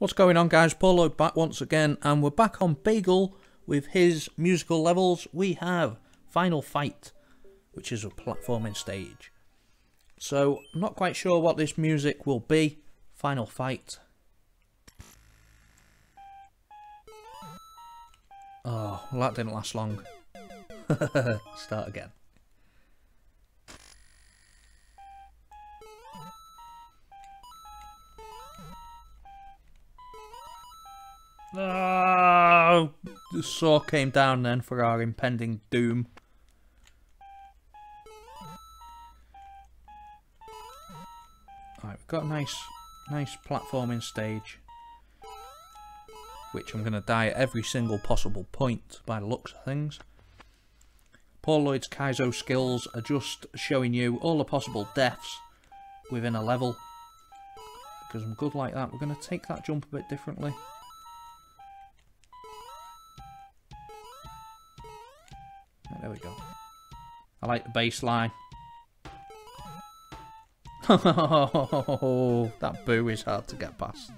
What's going on guys? Lloyd back once again and we're back on Bagel with his musical levels. We have Final Fight, which is a platforming stage. So I'm not quite sure what this music will be. Final Fight. Oh, well that didn't last long. Start again. Oh, the saw came down then for our impending doom. Alright, we've got a nice, nice platforming stage. Which I'm going to die at every single possible point by the looks of things. Paul Lloyd's Kaizo skills are just showing you all the possible deaths within a level. Because I'm good like that. We're going to take that jump a bit differently. There we go. I like the bass line. that boo is hard to get past.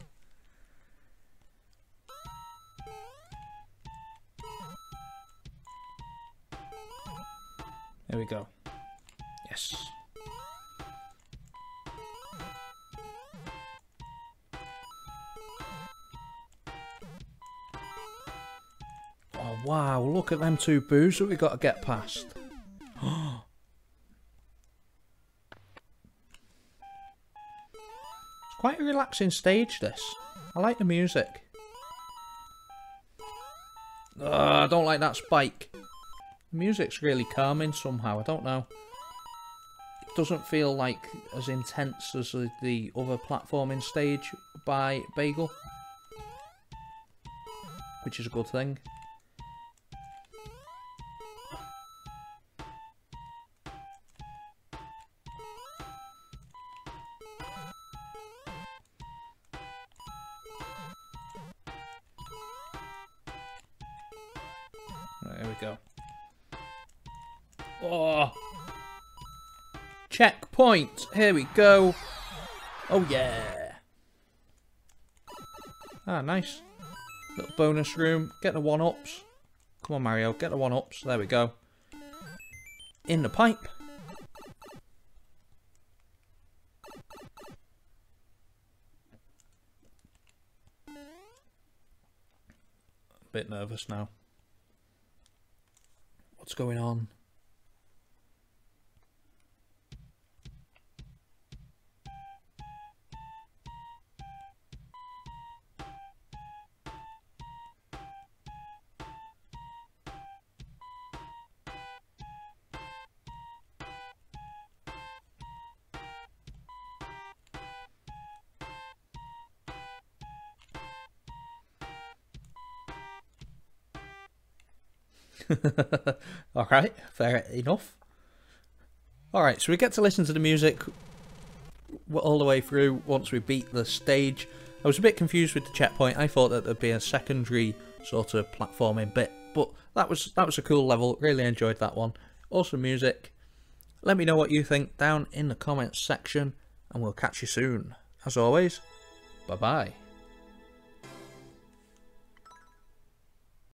There we go. Yes. Wow, look at them two boos that we got to get past. it's quite a relaxing stage this. I like the music. Uh, I don't like that spike. The music's really calming somehow, I don't know. It doesn't feel like as intense as the other platforming stage by Bagel. Which is a good thing. We go. Oh! Checkpoint! Here we go. Oh yeah! Ah, nice. Little bonus room. Get the one-ups. Come on, Mario. Get the one-ups. There we go. In the pipe. bit nervous now. What's going on? Alright, fair enough. Alright, so we get to listen to the music all the way through once we beat the stage. I was a bit confused with the checkpoint. I thought that there'd be a secondary sort of platforming bit, but that was that was a cool level. Really enjoyed that one. Awesome music. Let me know what you think down in the comments section, and we'll catch you soon. As always, bye bye.